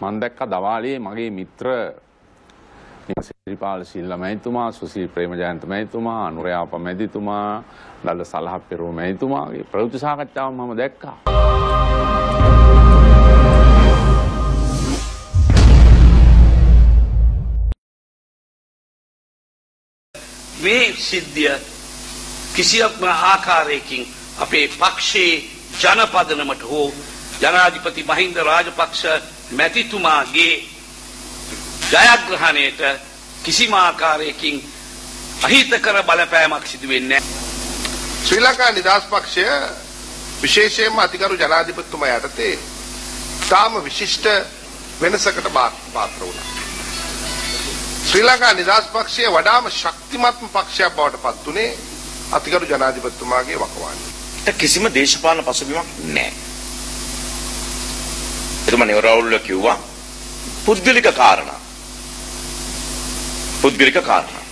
මන් දැක්ක දවාලේ මගේ මිත්‍ර සිරිපාල සිල්ල මැතිතුමා සුසිල් ප්‍රේමජයන්ත මැතිතුමා අනුරයාප මැතිතුමා දල්ල සලහ පෙරුව මැතිතුමාගේ ප්‍රවෘති සාකච්ඡාව මම දැක්කා. මේ සිද්ධිය කිසියක්ම ආකාරයකින් අපේ පක්ෂයේ ජනපදනමට හෝ ජනාධිපති මහින්ද රාජපක්ෂ මැතිතුමාගේ ජයග්‍රහණයට කිසිම ආකාරයකින් අහිතකර බලපෑමක් සිදු වෙන්නේ නැහැ. ශ්‍රී ලංකා නිදහස් පක්ෂය විශේෂයෙන්ම අතිගරු ජනාධිපතිතුමා යටතේ තාම විශිෂ්ට වෙනසකට පාත්‍ර වුණා. ශ්‍රී ලංකා නිදහස් පක්ෂය වඩාම ශක්තිමත්ම පක්ෂයක් බවට පත් වුණේ අතිගරු ජනාධිපතිතුමාගේ වකවානුව. කිසිම දේශපාලන පසුබිමක් නැහැ. එතුමා නිරවුල්ව කිව්වා පුද්ගලික කාරණා. පුද්ගලික කාරණා.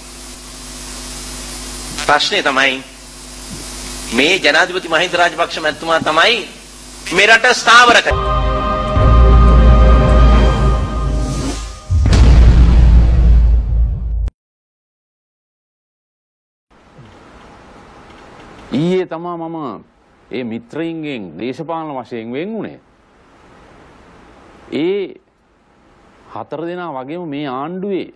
ප්‍රශ්නේ තමයි මේ ජනාධිපති මහින්ද රාජපක්ෂ මැතිතුමා තමයි මේ රට ස්ථාවර කරන්නේ. ඊයේ තමා මම ඒ මිත්‍රයින්ගෙන් දේශපාලන වශයෙන් වෙන් වුණේ. ඒ හතර දෙනා වගේම මේ ආණ්ඩුවේ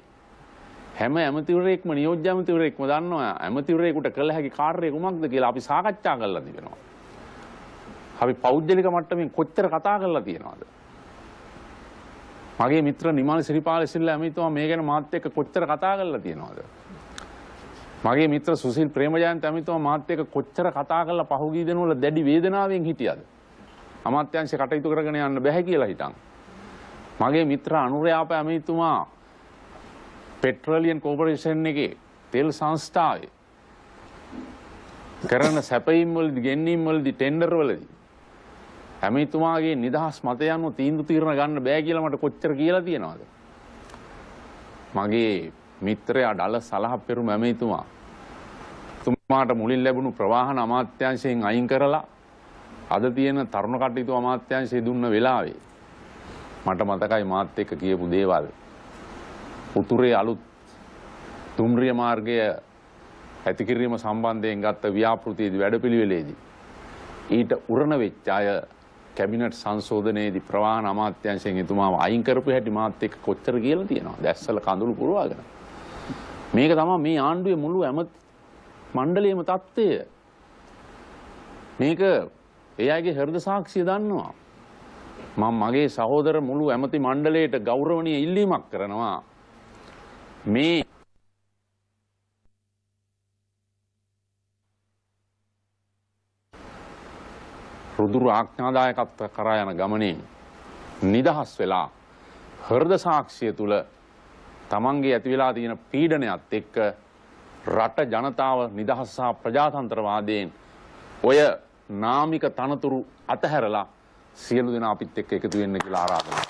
හැම ඇමතිවරයෙක්ම නියෝජ්‍ය ඇමතිවරයෙක්ම දන්නවා ඇමතිවරයෙකුට කළ හැකි කාර්යය කුමක්ද කියලා අපි සාකච්ඡා කරලා තිබෙනවා. අපි පෞද්ගලික මට්ටමින් කොච්චර කතා කරලා තියෙනවද? මගේ මිත්‍ර නිමල් සිරිපාල සිල්ලා ඇමතිතුමා මේ ගැන මාත් එක්ක කොච්චර කතා කරලා තියෙනවද? මගේ මිත්‍ර සුසිල් ප්‍රේමජයන්ත ඇමතිතුමා මාත් එක්ක කොච්චර කතා කරලා පහුගිය දිනවල දැඩි වේදනාවෙන් හිටියද? අමාත්‍යාංශ කටයුතු කරගෙන යන්න බැහැ කියලා හිතන්. මගේ මිත්‍ර අනුරයාප ඇමතිතුමා පෙට්‍රලියන් කෝපරේෂන් එකේ තෙල් සංස්ථාවේ කරන සැපයීම් වලදී ගෙන්වීම් වලදී ටෙන්ඩර් වලදී ඇමතිතුමාගේ නිදහස් මත යනුව තීන්දුව తీරන ගන්න බෑ කියලා මට කොච්චර කියලා තියෙනවද? මගේ මිත්‍රයා ඩල සලහ පෙරුම ඇමතිතුමා තුමාට මුලින් ලැබුණු ප්‍රවාහන අමාත්‍යංශයෙන් අයින් කරලා අද තියෙන තරුණ කටයුතු අමාත්‍යංශය දුන්න වෙලාවේ මට මතකයි මාත් එක්ක කියපු දේවල්. උතුරේ අලුත් දුම්රිය මාර්ගය ඇතිකිරීම සම්බන්ධයෙන් ගත්ත ව්‍යාපෘතියේදී වැඩපිළිවෙලේදී ඊට උරණ වෙච්ච අය කැබිනට් සංශෝධනයේදී ප්‍රවාහන අමාත්‍යංශයෙන් එතුමාව අයින් කරපු හැටි මාත් එක්ක කොච්චර කියලා තියෙනවා දැස්සල කඳුළු පුරවාගෙන. මේක තමයි මේ ආණ්ඩුවේ මුළු ඇමත් මණ්ඩලයේම தත්ත්වය මේක එයාගේ හෘද සාක්ෂිය දන්නවා. මම මගේ සහෝදර මුළු ඇමති මණ්ඩලයට ගෞරවනීය ඉල්ලීමක් කරනවා. මේ රුදුරු ආඥාදායකත්ව කරා යන ගමනේ නිදහස් වෙලා හෘද සාක්ෂිය තුල තමන්ගේ ඇති වෙලා තියෙන පීඩනයත් එක්ක රට ජනතාව නිදහස් සහ ප්‍රජාතන්ත්‍රවාදයෙන් ඔය නාමික තනතුරු අතහැරලා සියලු දෙනා අපිත් එක්ක එකතු වෙන්න කියලා ආරාධනා